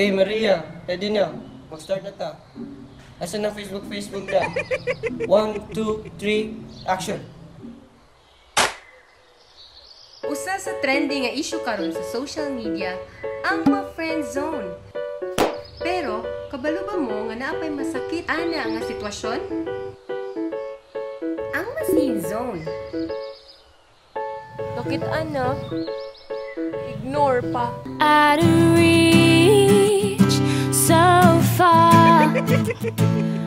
Okay, Maria, ready na. Mag-start na ta. Asan na Facebook, Facebook na? One, two, three, action. Usa sa trending nga issue karon sa social media ang ma-friend zone. Pero, kabalo ba mo nga naapay masakit ana nga sitwasyon? Ang masin zone. Bakit ano? Ignore pa. of reach フフフ。